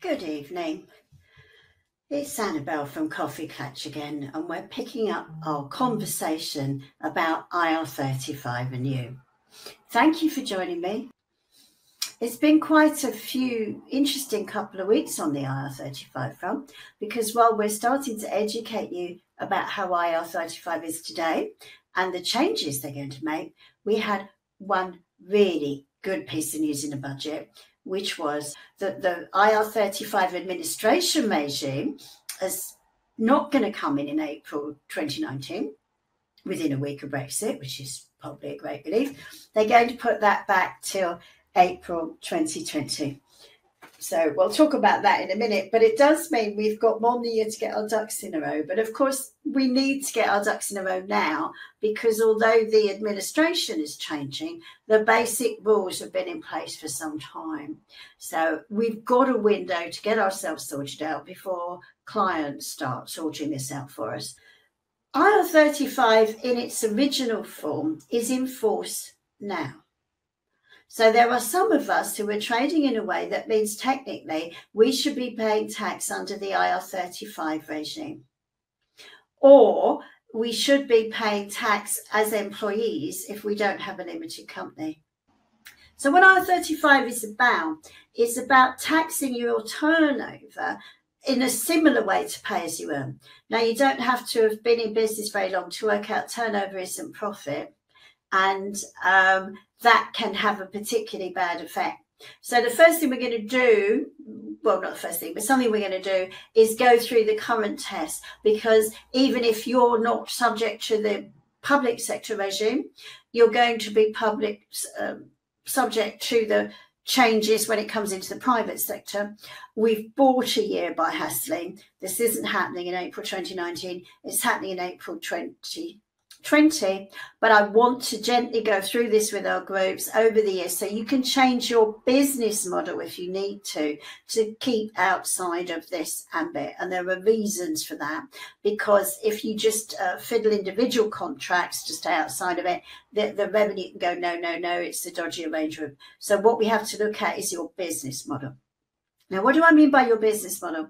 Good evening. It's Annabelle from KoffeeKlatch again, and we're picking up our conversation about IR35 and you. Thank you for joining me. It's been quite a few interesting couple of weeks on the IR35 front because while we're starting to educate you about how IR35 is today and the changes they're going to make, we had one really good piece of news in the budget which was that the IR35 administration regime is not going to come in in April 2019, within a week of Brexit, which is probably a great relief. They're going to put that back till April 2020. So we'll talk about that in a minute. But it does mean we've got more than a year to get our ducks in a row. But of course, we need to get our ducks in a row now because although the administration is changing, the basic rules have been in place for some time. So we've got a window to get ourselves sorted out before clients start sorting this out for us. IR35 in its original form is in force now. So there are some of us who are trading in a way that means technically we should be paying tax under the IR35 regime. Or we should be paying tax as employees if we don't have a limited company. So what IR35 is about is about taxing your turnover in a similar way to pay as you earn. Now you don't have to have been in business very long to work out turnover isn't profit and um, that can have a particularly bad effect. So the first thing we're going to do, well, not the first thing, but something we're going to do is go through the current test because even if you're not subject to the public sector regime, you're going to be public um, subject to the changes when it comes into the private sector. We've bought a year by Hassling. This isn't happening in April 2019. It's happening in April 20 20, but I want to gently go through this with our groups over the years so you can change your business model if you need to, to keep outside of this ambit. And there are reasons for that because if you just uh, fiddle individual contracts to stay outside of it, the, the revenue can go, no, no, no, it's the dodgy arrangement. So what we have to look at is your business model. Now, what do I mean by your business model?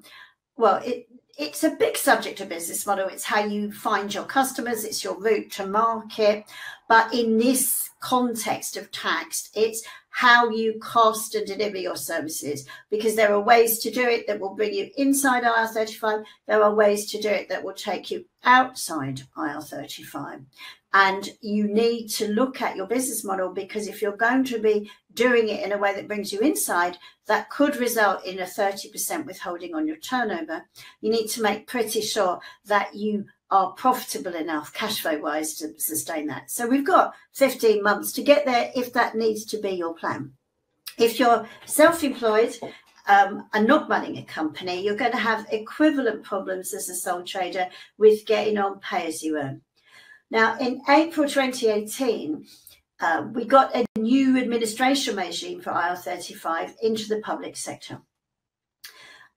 Well, it, it's a big subject of business model. It's how you find your customers, it's your route to market. But in this context of tax, it's how you cost and deliver your services because there are ways to do it that will bring you inside IR35. There are ways to do it that will take you outside IR35. And you need to look at your business model because if you're going to be doing it in a way that brings you inside, that could result in a 30% withholding on your turnover. You need to make pretty sure that you are profitable enough cash flow wise to sustain that. So we've got 15 months to get there if that needs to be your plan. If you're self employed um, and not running a company, you're going to have equivalent problems as a sole trader with getting on pay as you earn. Now, in April 2018, uh, we got a new administration regime for IR35 into the public sector.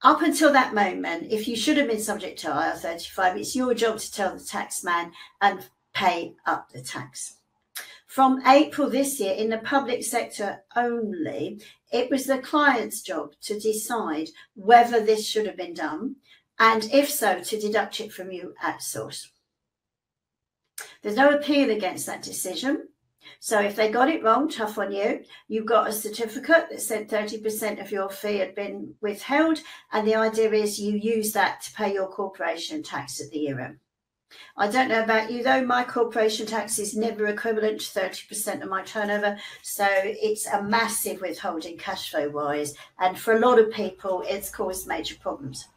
Up until that moment, if you should have been subject to IR35, it's your job to tell the taxman and pay up the tax. From April this year, in the public sector only, it was the client's job to decide whether this should have been done, and if so, to deduct it from you at source. There's no appeal against that decision. So if they got it wrong, tough on you. You've got a certificate that said 30% of your fee had been withheld. And the idea is you use that to pay your corporation tax at the year end. I don't know about you though, my corporation tax is never equivalent to 30% of my turnover. So it's a massive withholding cash flow wise. And for a lot of people, it's caused major problems.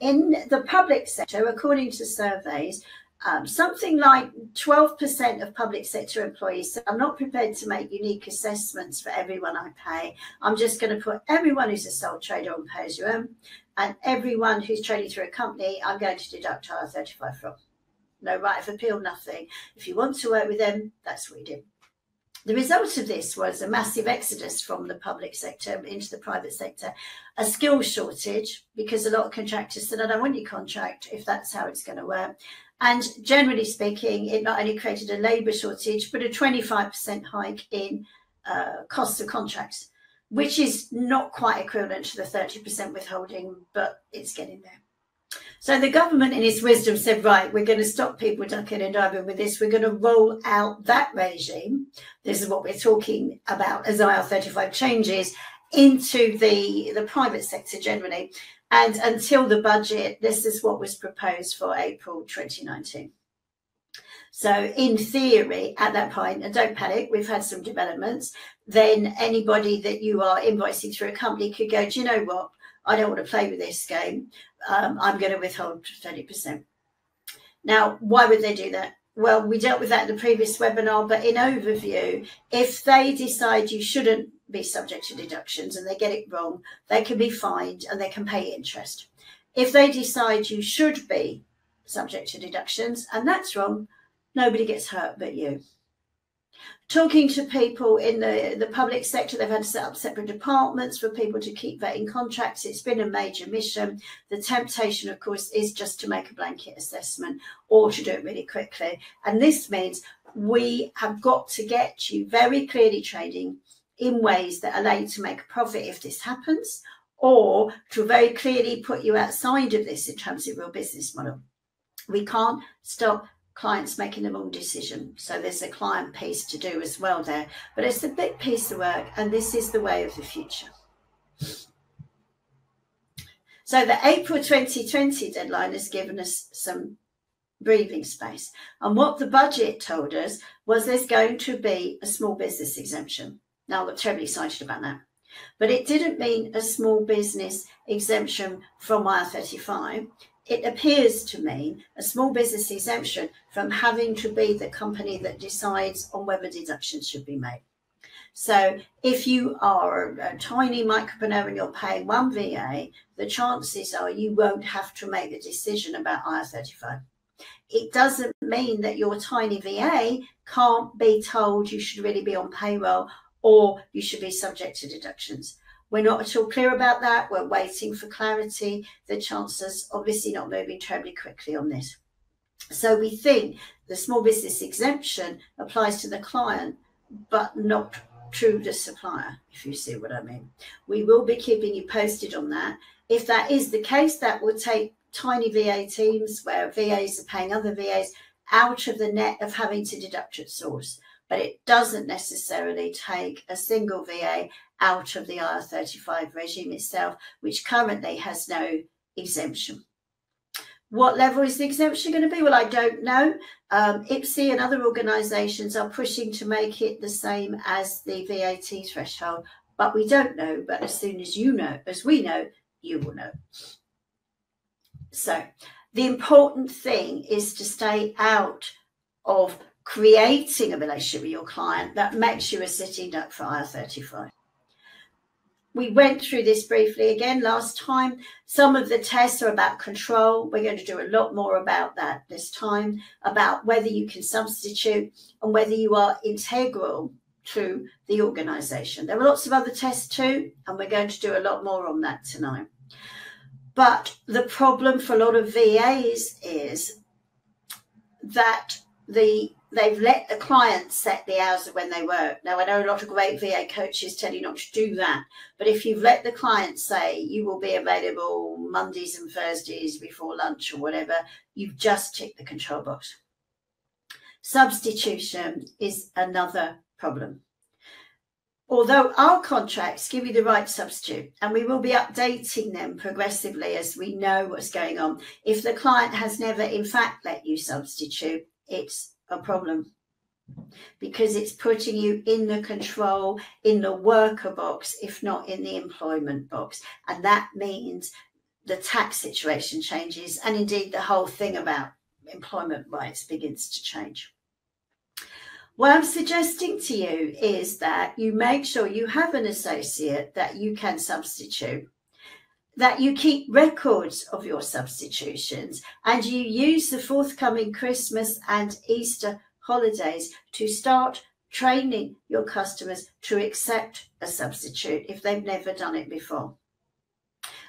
In the public sector, according to surveys, um, something like 12% of public sector employees. So I'm not prepared to make unique assessments for everyone I pay. I'm just going to put everyone who's a sole trader on pay as you earn, and everyone who's trading through a company, I'm going to deduct IR35 from. No right of appeal, nothing. If you want to work with them, that's what you do. The result of this was a massive exodus from the public sector into the private sector, a skill shortage because a lot of contractors said, I don't want your contract if that's how it's going to work. And generally speaking, it not only created a labour shortage, but a 25% hike in uh, costs of contracts. which is not quite equivalent to the 30% withholding, but it's getting there. So the government, in its wisdom, said, right, we're going to stop people ducking and diving with this. We're going to roll out that regime. This is what we're talking about as IR35 changes into the, the private sector generally. And until the budget, this is what was proposed for April 2019. So, in theory, at that point, and don't panic, we've had some developments, then anybody that you are invoicing through a company could go, do you know what? I don't want to play with this game. Um, I'm going to withhold 30%. Now, why would they do that? Well, we dealt with that in the previous webinar, but in overview, if they decide you shouldn't be subject to deductions and they get it wrong, they can be fined and they can pay interest. If they decide you should be subject to deductions and that's wrong, nobody gets hurt but you. Talking to people in the, the public sector, they've had to set up separate departments for people to keep vetting contracts. It's been a major mission. The temptation, of course, is just to make a blanket assessment or to do it really quickly. And this means we have got to get you very clearly trading in ways that allow you to make a profit if this happens, or to very clearly put you outside of this in terms of your business model. We can't stop clients making the wrong decision. So there's a client piece to do as well there. But it's a big piece of work, and this is the way of the future. So the April 2020 deadline has given us some breathing space. And what the budget told us was there's going to be a small business exemption. Now, we're terribly excited about that. But it didn't mean a small business exemption from IR35 it appears to mean a small business exemption from having to be the company that decides on whether deductions should be made. So if you are a, tiny micropreneur and you're paying one VA, the chances are you won't have to make the decision about IR35. It doesn't mean that your tiny VA can't be told you should really be on payroll or you should be subject to deductions. We're not at all clear about that. We're waiting for clarity. The Chancellor's obviously not moving terribly quickly on this. So we think the small business exemption applies to the client, but not to the supplier, if you see what I mean. We will be keeping you posted on that. If that is the case, that will take tiny VA teams where VAs are paying other VAs out of the net of having to deduct at source. But it doesn't necessarily take a single VA out of the IR35 regime itself, which currently has no exemption. What level is the exemption going to be? Well, I don't know. Um, IPSE and other organisations are pushing to make it the same as the VAT threshold, but we don't know. But as soon as you know, as we know, you will know. So the important thing is to stay out of creating a relationship with your client that makes you a sitting duck for IR35 we went through this briefly again last time. Some of the tests are about control. We're going to do a lot more about that this time, about whether you can substitute and whether you are integral to the organization. There are lots of other tests too, and we're going to do a lot more on that tonight. But the problem for a lot of VAs is that the they've let the client set the hours of when they work. Now, I know a lot of great VA coaches tell you not to do that, but if you've let the client say you will be available Mondays and Thursdays before lunch or whatever, you've just ticked the control box. Substitution is another problem. Although our contracts give you the right substitute, and we will be updating them progressively as we know what's going on. If the client has never, in fact, let you substitute, it's a problem. Because it's putting you in the control in the worker box if not in the employment box. And that means the tax situation changes and indeed the whole thing about employment rights begins to change. What I'm suggesting to you is that you make sure you have an associate that you can substitute that you keep records of your substitutions and you use the forthcoming Christmas and Easter holidays to start training your customers to accept a substitute if they've never done it before.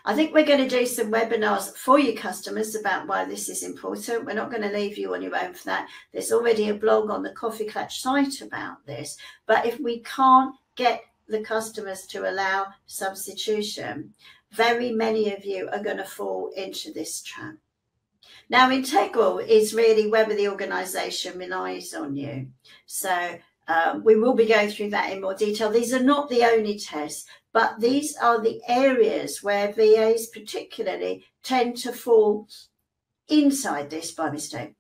I think we're going to do some webinars for your customers about why this is important. We're not going to leave you on your own for that. There's already a blog on the KoffeeKlatch site about this. But if we can't get the customers to allow substitution, very many of you are going to fall into this trap. Now, integral is really whether the organisation relies on you. So um, we will be going through that in more detail. These are not the only tests, but these are the areas where VAs particularly tend to fall inside this by mistake.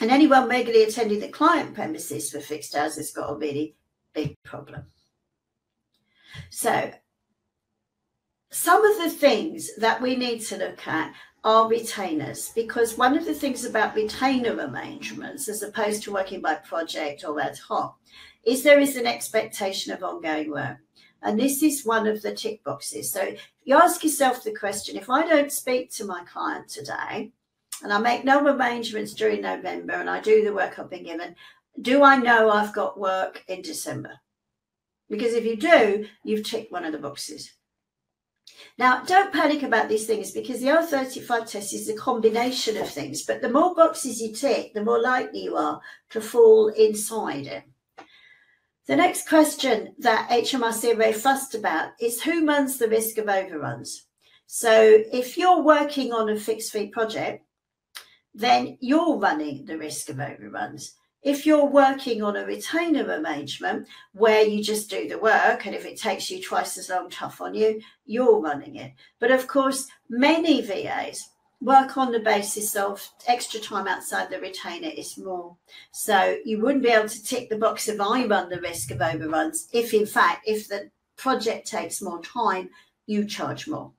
And anyone regularly attending the client premises for fixed hours has got a really big problem. So some of the things that we need to look at are retainers because one of the things about retainer arrangements as opposed to working by project or ad hoc is there is an expectation of ongoing work. And this is one of the tick boxes. So you ask yourself the question if i don't speak to my client today and i make no arrangements during november and i do the work i've been given do i know i've got work in december? Because if you do you've ticked one of the boxes now, don't panic about these things because the IR35 test is a combination of things, but the more boxes you tick, the more likely you are to fall inside it. The next question that HMRC are very fussed about is who runs the risk of overruns? So if you're working on a fixed fee project, then you're running the risk of overruns. If you're working on a retainer arrangement where you just do the work, and if it takes you twice as long, tough on you, you're running it. But of course, many VAs work on the basis of extra time outside the retainer is more. So you wouldn't be able to tick the box if I run the risk of overruns. If in fact, if the project takes more time, you charge more.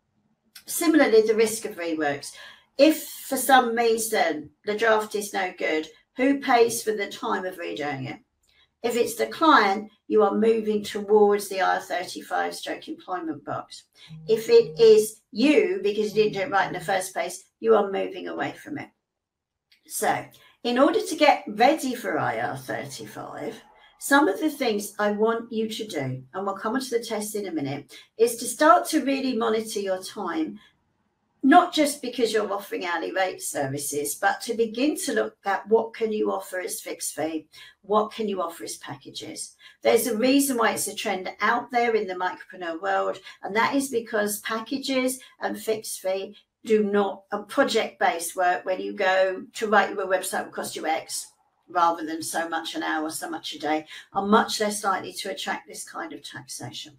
Similarly, the risk of reworks. If for some reason the draft is no good, who pays for the time of redoing it? If it's the client, you are moving towards the IR35 stroke employment box. If it is you, because you didn't do it right in the first place, you are moving away from it. So, in order to get ready for IR35, some of the things I want you to do, and we'll come on to the test in a minute, is to start to really monitor your time not just because you're offering hourly rate services, but to begin to look at what can you offer as fixed fee, what can you offer as packages. There's a reason why it's a trend out there in the micropreneur world, and that is because packages and fixed fee do not a project-based work when you go to write you a website will cost you X rather than so much an hour, so much a day, are much less likely to attract this kind of taxation.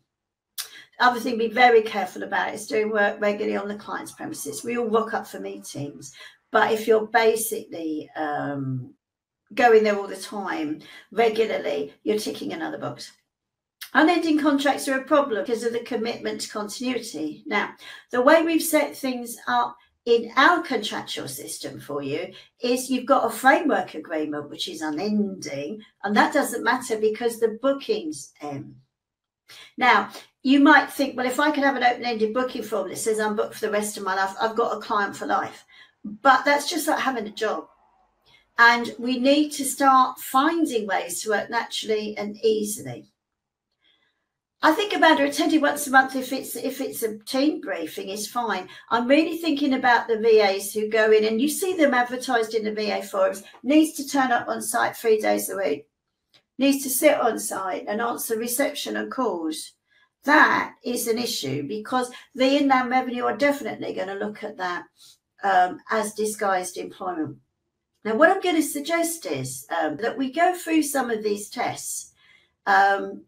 Other thing, be very careful about is doing work regularly on the client's premises. We all rock up for meetings, but if you're basically um, going there all the time, regularly, you're ticking another box. Unending contracts are a problem because of the commitment to continuity. Now, the way we've set things up in our contractual system for you is you've got a framework agreement which is unending, and that doesn't matter because the bookings end. Now, you might think, well, if I could have an open-ended booking form that says I'm booked for the rest of my life, I've got a client for life. But that's just like having a job. And we need to start finding ways to work naturally and easily. I think about attending once a month if it's if it's a team briefing is fine. I'm really thinking about the VAs who go in and you see them advertised in the VA forums, needs to turn up on site three days a week, needs to sit on site and answer reception and calls that is an issue because the inland revenue are definitely going to look at that um, as disguised employment. Now, what I'm going to suggest is um, that we go through some of these tests um,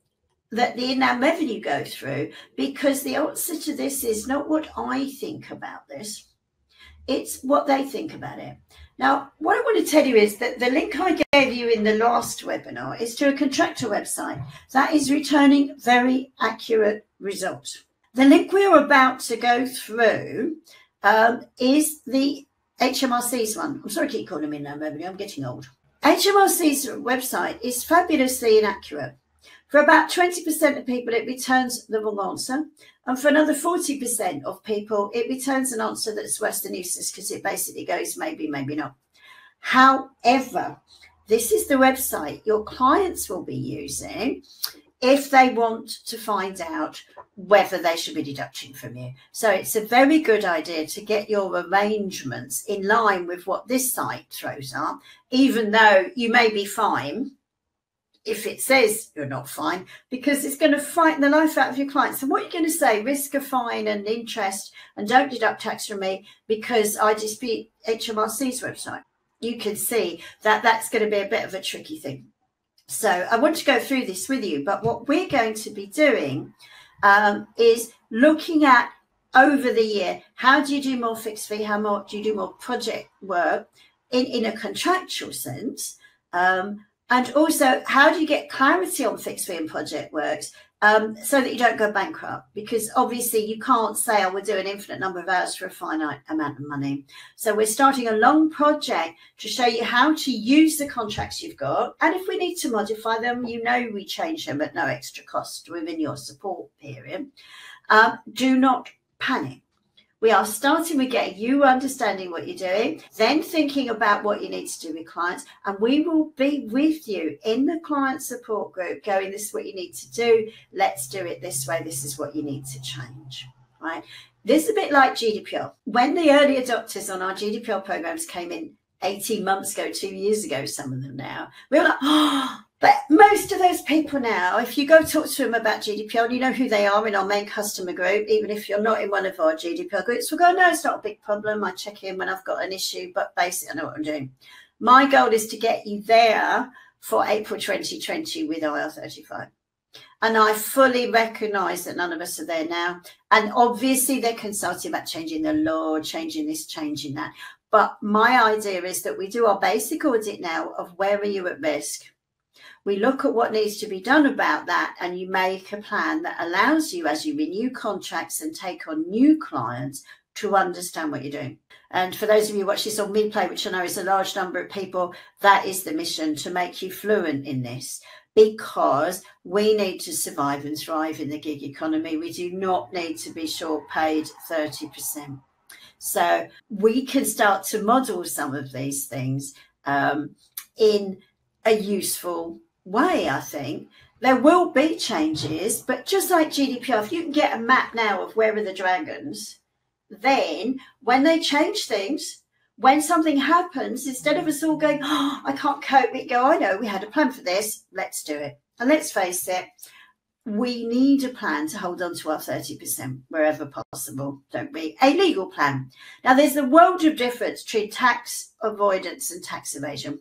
that the inland revenue go through because the answer to this is not what I think about this, it's what they think about it. Now, what I want to tell you is that the link I gave you in the last webinar is to a contractor website that is returning very accurate results. The link we are about to go through um, is the HMRC's one. I'm sorry to keep calling me now. I'm getting old. HMRC's website is fabulously inaccurate. For about 20% of people, it returns the wrong answer. And for another 40% of people, it returns an answer that's than useless because it basically goes maybe, maybe not. However, this is the website your clients will be using if they want to find out whether they should be deducting from you. So it's a very good idea to get your arrangements in line with what this site throws up, even though you may be fine if it says you're not fine because it's going to frighten the life out of your clients. So what you're going to say, risk a fine and interest and don't deduct tax from me because I dispute HMRC's website. You can see that that's going to be a bit of a tricky thing. So I want to go through this with you, but what we're going to be doing um, is looking at over the year, how do you do more fixed fee? How much do you do more project work in, in a contractual sense? Um, and also, how do you get clarity on fixed fee and project works um, so that you don't go bankrupt? Because obviously, you can't say, "I will do an infinite number of hours for a finite amount of money." So, we're starting a long project to show you how to use the contracts you've got, and if we need to modify them, you know we change them at no extra cost within your support period. Um, do not panic we are starting with getting you understanding what you're doing, then thinking about what you need to do with clients. And we will be with you in the client support group going, This is what you need to do. Let's do it this way. This is what you need to change. Right. This is a bit like GDPR. When the early adopters on our GDPR programs came in 18 months ago, two years ago, some of them now, we were like, oh, but most of those people now, if you go talk to them about GDPR and you know who they are in our main customer group, even if you're not in one of our GDPR groups, we'll go, no, it's not a big problem. I check in when I've got an issue, but basically I know what I'm doing. My goal is to get you there for April 2020 with IR35. And I fully recognize that none of us are there now. And obviously, they're consulting about changing the law, changing this, changing that. But my idea is that we do our basic audit now of where are you at risk? we look at what needs to be done about that and you make a plan that allows you as you renew contracts and take on new clients to understand what you're doing. And for those of you watching this on MidPlay which i know is a large number of people that is the mission to make you fluent in this. Because we need to survive and thrive in the gig economy. We do not need to be short paid 30% so we can start to model some of these things um, in a useful way, I think. There will be changes, but just like GDPR, if you can get a map now of where are the dragons, then when they change things, when something happens, instead of us all going, oh, I can't cope, we go, I know, we had a plan for this, let's do it. And let's face it, Mm. we need a plan to hold on to our 30% wherever possible, don't we? A legal plan. Now, there's a world of difference between tax avoidance and tax evasion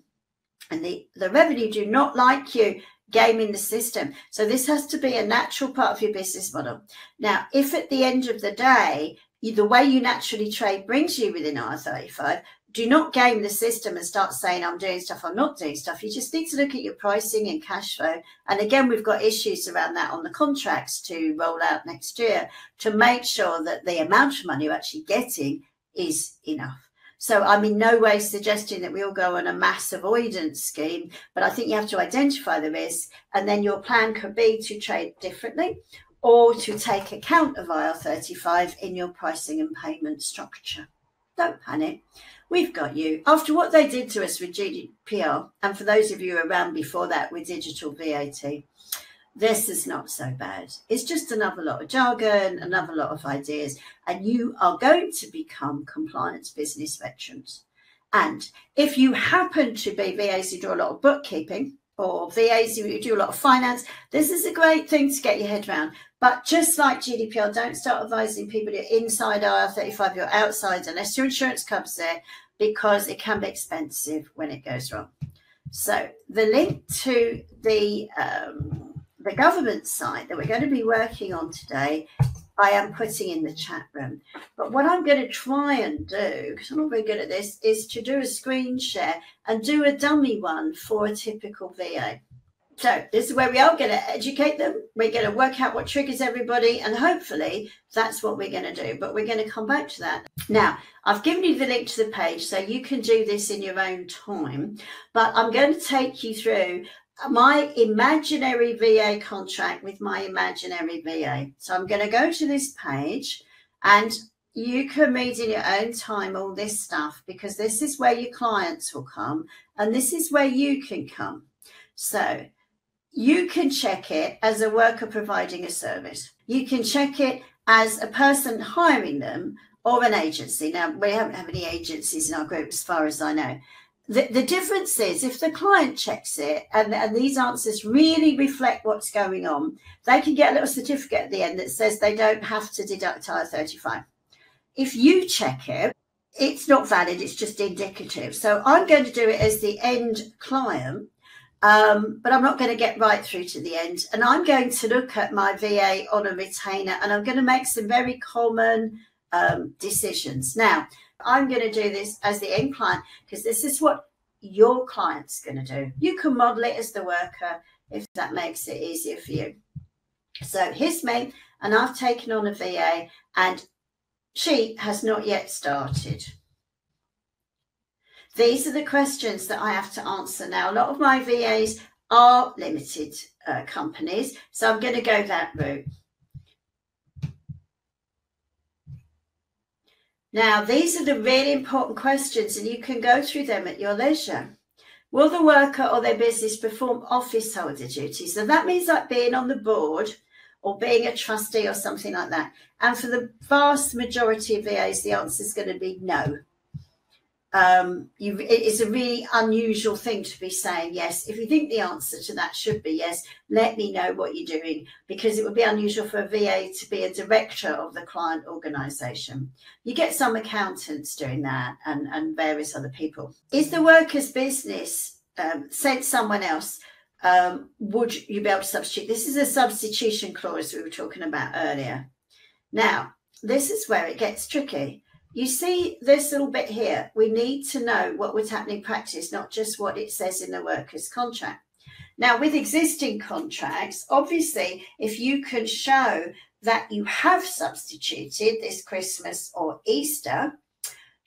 and the, the revenue do not like you gaming the system. So this has to be a natural part of your business model. Now, if at the end of the day, the way you naturally trade brings you within IR35, do not game the system and start saying, I'm doing stuff, I'm not doing stuff. You just need to look at your pricing and cash flow. And again, we've got issues around that on the contracts to roll out next year to make sure that the amount of money you're actually getting is enough. So I'm in no way suggesting that we all go on a mass avoidance scheme, but I think you have to identify the risk and then your plan could be to trade differently or to take account of IR35 in your pricing and payment structure. Don't panic. We've got you. After what they did to us with GDPR, and for those of you around before that with digital VAT, this is not so bad. It's just another lot of jargon, another lot of ideas, and you are going to become compliance business veterans. And if you happen to be VAs who do a lot of bookkeeping or VAs who do a lot of finance, this is a great thing to get your head around. But just like GDPR, don't start advising people you're inside IR35, you're outside unless your insurance covers it, because it can be expensive when it goes wrong. So the link to the um, the government site that we're going to be working on today, I am putting in the chat room. But what I'm going to try and do, because I'm not very good at this, is to do a screen share and do a dummy one for a typical VA. So this is where we are going to educate them. We're going to work out what triggers everybody, and hopefully that's what we're going to do. But we're going to come back to that. Now, I've given you the link to the page, so you can do this in your own time. But I'm going to take you through my imaginary VA contract with my imaginary VA. So I'm going to go to this page and you can read in your own time all this stuff because this is where your clients will come and this is where you can come. So you can check it as a worker providing a service. You can check it as a person hiring them or an agency. Now, we haven't have any agencies in our group as far as I know. the, the difference is if the client checks it and, and these answers really reflect what's going on, they can get a little certificate at the end that says they don't have to deduct IR35. If you check it, it's not valid, it's just indicative. So I'm going to do it as the end client, um, but I'm not going to get right through to the end. And I'm going to look at my VA on a retainer and I'm going to make some very common um, decisions. Now, I'm going to do this as the end client because this is what your client's going to do. You can model it as the worker if that makes it easier for you. So here's me, and I've taken on a VA, and she has not yet started. These are the questions that I have to answer now. A lot of my VAs are limited uh, companies, so I'm going to go that route. Now, these are the really important questions, and you can go through them at your leisure. Will the worker or their business perform office holder duties? So that means like being on the board or being a trustee or something like that. And for the vast majority of VAs, the answer is going to be no um, you, it is a really unusual thing to be saying yes. If you think the answer to that should be yes, let me know what you're doing because it would be unusual for a VA to be a director of the client organisation. You get some accountants doing that and, and various other people. Is the worker's business um, sent someone else? Um, would you be able to substitute? This is a substitution clause we were talking about earlier. Now, this is where it gets tricky you see this little bit here, we need to know what would happen in practice, not just what it says in the worker's contract. Now, with existing contracts, obviously, if you can show that you have substituted this Christmas or Easter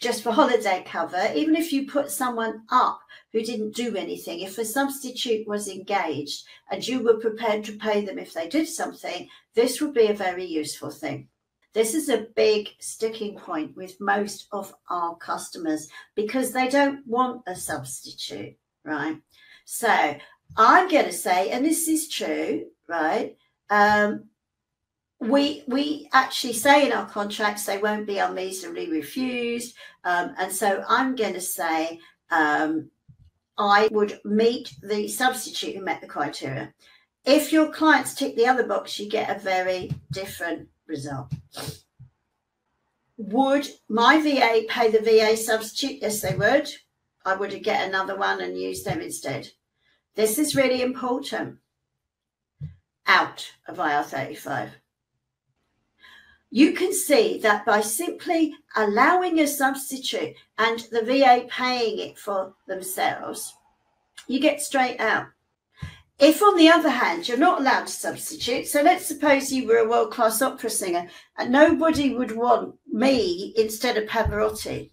just for holiday cover, even if you put someone up who didn't do anything, if a substitute was engaged and you were prepared to pay them if they did something, this would be a very useful thing. This is a big sticking point with most of our customers because they don't want a substitute, right? So I'm going to say, and this is true, right? Um, we we actually say in our contracts they won't be unreasonably refused, um, and so I'm going to say um, I would meet the substitute who met the criteria. If your clients tick the other box, you get a very different result. Would my VA pay the VA substitute? Yes, they would. I would get another one and use them instead. This is really important. Out of IR35. You can see that by simply allowing a substitute and the VA paying it for themselves, you get straight out. If, on the other hand, you're not allowed to substitute, so let's suppose you were a world class opera singer and nobody would want me instead of Pavarotti.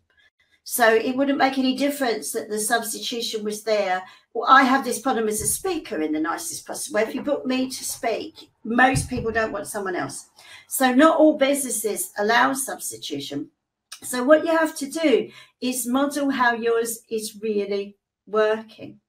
So it wouldn't make any difference that the substitution was there. Well, I have this problem as a speaker in the nicest possible way. If you book me to speak, most people don't want someone else. So not all businesses allow substitution. So what you have to do is model how yours is really working.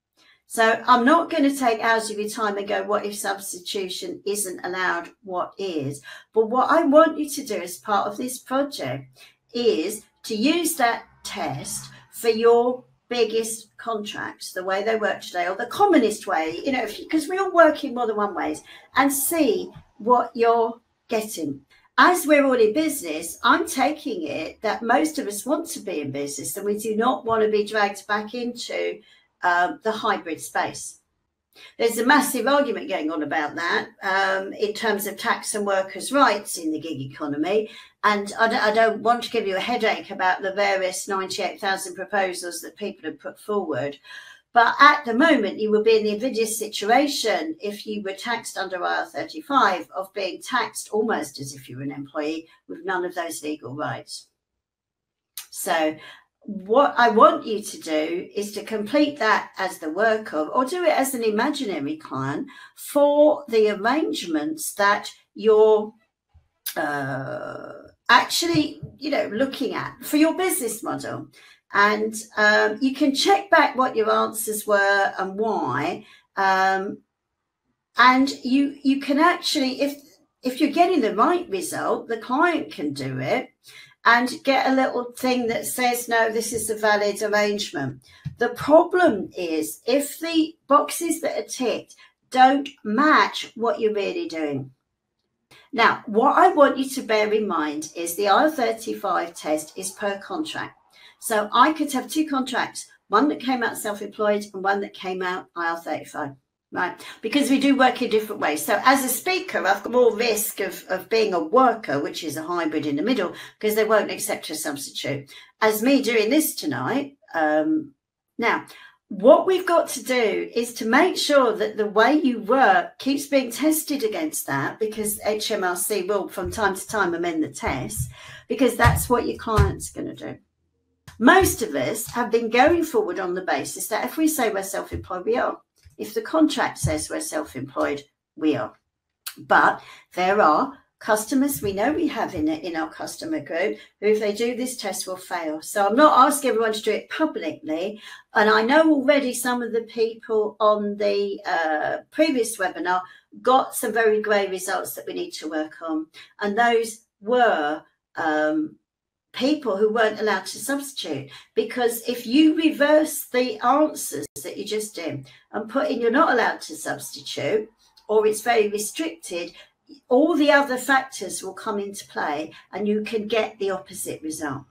So I'm not going to take hours of your time and go, what if substitution isn't allowed? What is? But what I want you to do as part of this project is to use that test for your biggest contracts, the way they work today, or the commonest way, you know, because we all work in more than one ways, and see what you're getting. As we're all in business, I'm taking it that most of us want to be in business and we do not want to be dragged back into um, the hybrid space. There's a massive argument going on about that um, in terms of tax and workers' rights in the gig economy. And I don't, I don't want to give you a headache about the various 98,000 proposals that people have put forward. But at the moment, you would be in the invidious situation if you were taxed under IR35 of being taxed almost as if you were an employee with none of those legal rights. So what I want you to do is to complete that as the work of, or do it as an imaginary client for the arrangements that you're uh, actually, you know, looking at for your business model. And um, you can check back what your answers were and why. Um, and you you can actually, if if you're getting the right result, the client can do it and get a little thing that says, no, this is a valid arrangement. The problem is if the boxes that are ticked don't match what you're really doing. Now, what I want you to bear in mind is the IR35 test is per contract. So I could have two contracts, one that came out self-employed and one that came out IR35 right? Because we do work in different ways. So as a speaker, I've got more risk of, of being a worker, which is a hybrid in the middle, because they won't accept a substitute. As me doing this tonight, um, now, what we've got to do is to make sure that the way you work keeps being tested against that because HMRC will from time to time amend the test because that's what your client's going to do. Most of us have been going forward on the basis that if we say we're self-employed, we are. If the contract says we're self-employed, we are. But there are customers we know we have in in our customer group who if they do this test will fail. So i'm not asking everyone to do it publicly. And i know already some of the people on the uh, previous webinar got some very grey results that we need to work on. And those were um, people who weren't allowed to substitute. Because if you reverse the answers that you just did and put in you're not allowed to substitute or it's very restricted all the other factors will come into play and you can get the opposite result.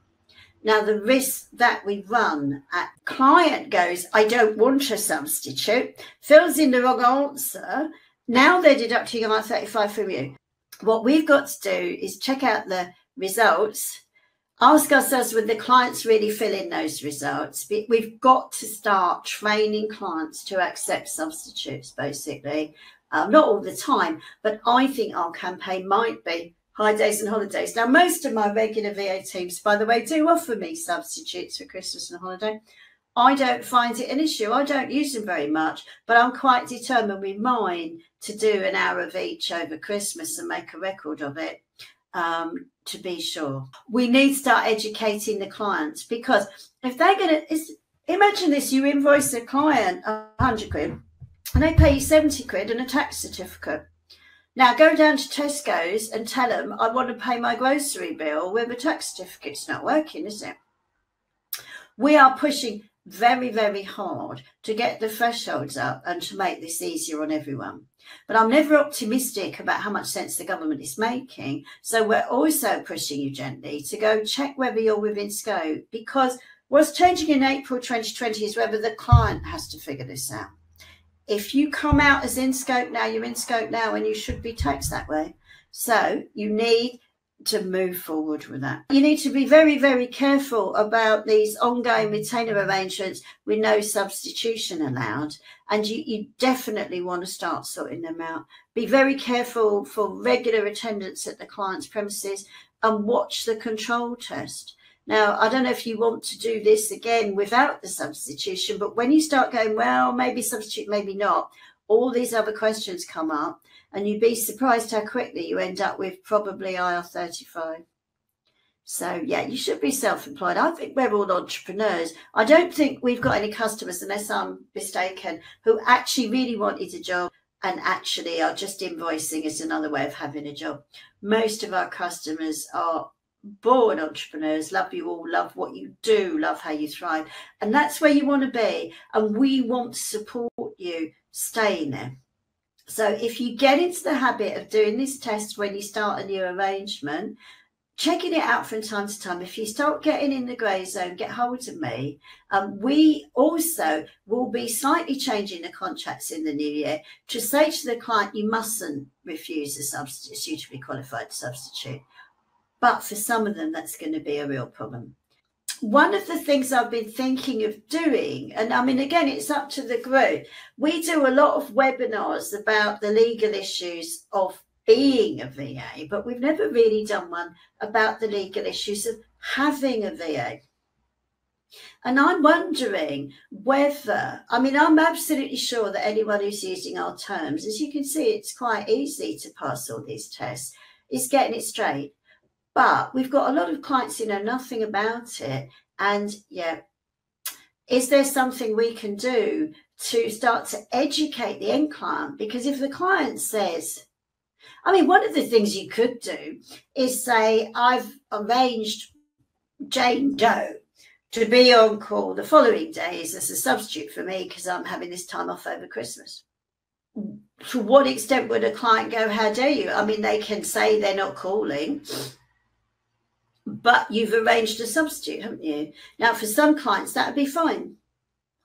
Now the risk that we run at client goes i don't want a substitute fills in the wrong answer. Now they're deducting IR35 from you. What we've got to do is check out the results ask ourselves would the clients really fill in those results? We've got to start training clients to accept substitutes basically. Um, not all the time but i think our campaign might be high days and holidays. Now most of my regular va teams by the way do offer me substitutes for christmas and holiday. I don't find it an issue. I don't use them very much but i'm quite determined with mine to do an hour of each over christmas and make a record of it um, to be sure. We need to start educating the clients because if they're going to, imagine this, you invoice a client a hundred quid and they pay you 70 quid and a tax certificate. Now go down to Tesco's and tell them I want to pay my grocery bill with a tax certificate. It's not working, is it? We are pushing very, very hard to get the thresholds up and to make this easier on everyone. But I'm never optimistic about how much sense the government is making. So we're also pushing you gently to go check whether you're within scope because what's changing in April 2020 is whether the client has to figure this out. If you come out as in scope now, you're in scope now and you should be taxed that way. So you need to move forward with that. You need to be very, very careful about these ongoing retainer arrangements with no substitution allowed. And you, you definitely want to start sorting them out. Be very careful for regular attendance at the client's premises and watch the control test. Now, I don't know if you want to do this again without the substitution, but when you start going, well, maybe substitute, maybe not, all these other questions come up and you'd be surprised how quickly you end up with probably IR35. So yeah, you should be self-employed. I think we're all entrepreneurs. I don't think we've got any customers, unless I'm mistaken, who actually really wanted a job and actually are just invoicing as another way of having a job. Most of our customers are born entrepreneurs, love you all, love what you do, love how you thrive. And that's where you want to be. And we want to support you staying there. So if you get into the habit of doing this test when you start a new arrangement, checking it out from time to time. If you start getting in the grey zone, get hold of me. Um, we also will be slightly changing the contracts in the new year to say to the client, you mustn't refuse a substitute, suitably qualified substitute. But for some of them, that's going to be a real problem one of the things I've been thinking of doing, and I mean, again, it's up to the group. We do a lot of webinars about the legal issues of being a VA, but we've never really done one about the legal issues of having a VA. And I'm wondering whether, I mean, I'm absolutely sure that anyone who's using our terms, as you can see, it's quite easy to pass all these tests, is getting it straight. But we've got a lot of clients who know nothing about it. And yeah, is there something we can do to start to educate the end client? Because if the client says, I mean, one of the things you could do is say, I've arranged Jane Doe to be on call the following days as a substitute for me because I'm having this time off over Christmas. To what extent would a client go, How dare you? I mean, they can say they're not calling, but you've arranged a substitute, haven't you? Now, for some clients, that would be fine.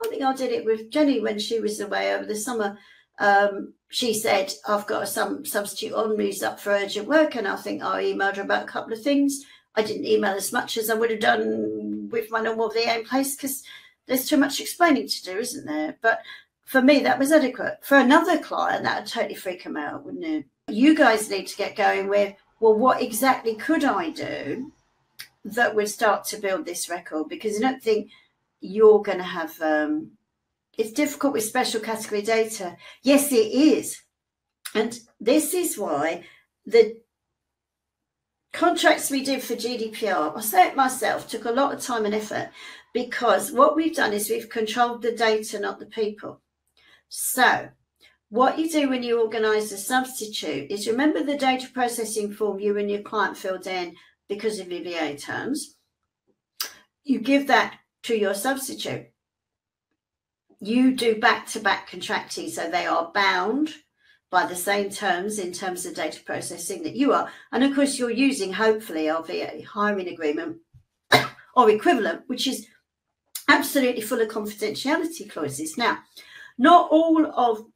I think I did it with Jenny when she was away over the summer. Um, she said, I've got some substitute on who's up for urgent work. And I think I emailed her about a couple of things. I didn't email as much as I would have done with my normal VA in place because there's too much explaining to do, isn't there? But for me, that was adequate. For another client, that would totally freak them out, wouldn't it? You guys need to get going with, well, what exactly could I do that would start to build this record? Because I don't think you're going to have, um, it's difficult with special category data. Yes, it is. And this is why the contracts we did for GDPR, I say it myself, took a lot of time and effort because what we've done is we've controlled the data, not the people. So, what you do when you organise a substitute is remember the data processing form you and your client filled in because of VA terms. You give that to your substitute. You do back to back contracting, so they are bound by the same terms in terms of data processing that you are. And of course, you're using hopefully a VA hiring agreement or equivalent, which is absolutely full of confidentiality clauses. Now, not all of,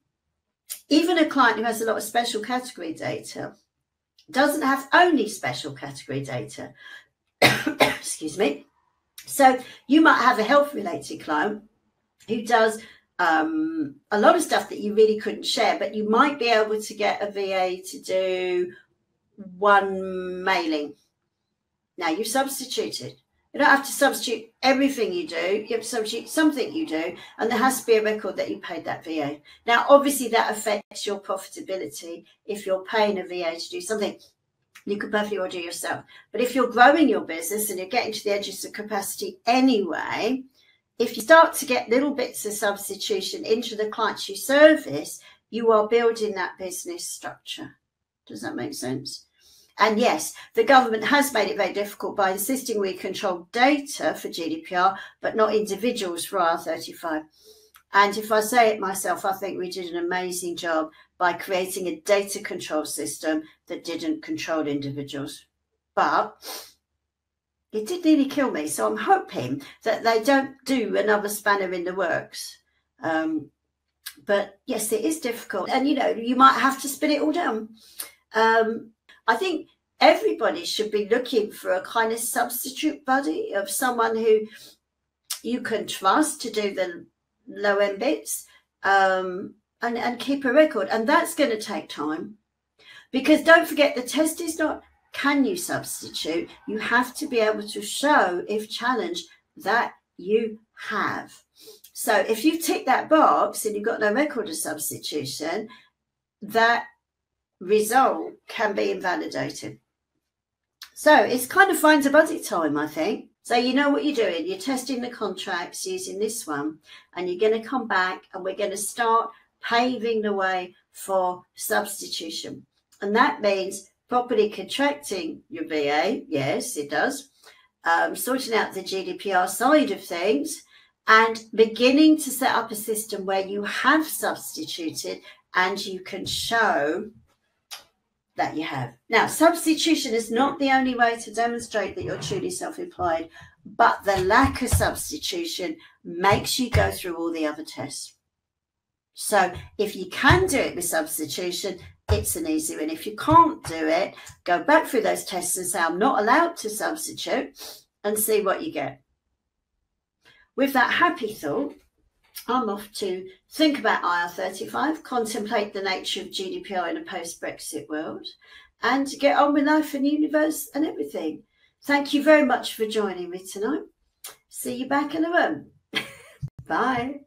even a client who has a lot of special category data doesn't have only special category data. Excuse me. So you might have a health related client who does um, a lot of stuff that you really couldn't share, but you might be able to get a VA to do one mailing. Now you've substituted. You don't have to substitute everything you do. You have to substitute something you do, and there has to be a record that you paid that VA. Now, obviously, that affects your profitability if you're paying a VA to do something. You could perfectly well do yourself. But if you're growing your business and you're getting to the edges of capacity anyway, if you start to get little bits of substitution into the clients you service, you are building that business structure. Does that make sense? And yes, the government has made it very difficult by insisting we control data for GDPR, but not individuals for IR35. And if I say it myself, I think we did an amazing job by creating a data control system that didn't control individuals. But it did nearly kill me. So I'm hoping that they don't do another spanner in the works. Um, but yes, it is difficult. And, you know, you might have to spin it all down. Um, I think everybody should be looking for a kind of substitute buddy of someone who you can trust to do the low end bits um, and, and keep a record. And that's going to take time. Because don't forget, the test is not can you substitute? You have to be able to show, if challenged, that you have. So if you tick that box and you've got no record of substitution, that result can be invalidated. So it's kind of finds a buddy time, I think. So you know what you're doing. You're testing the contracts using this one, and you're going to come back and we're going to start paving the way for substitution. And that means properly contracting your VA, yes, it does. Um, sorting out the GDPR side of things and beginning to set up a system where you have substituted and you can show that you have. Now, substitution is not the only way to demonstrate that you're truly self employed, but the lack of substitution makes you go through all the other tests. So, if you can do it with substitution, it's an easy one. If you can't do it, go back through those tests and say, I'm not allowed to substitute and see what you get. With that happy thought, I'm off to think about IR35, contemplate the nature of GDPR in a post Brexit world, and get on with life and universe and everything. Thank you very much for joining me tonight. See you back in the room. Bye.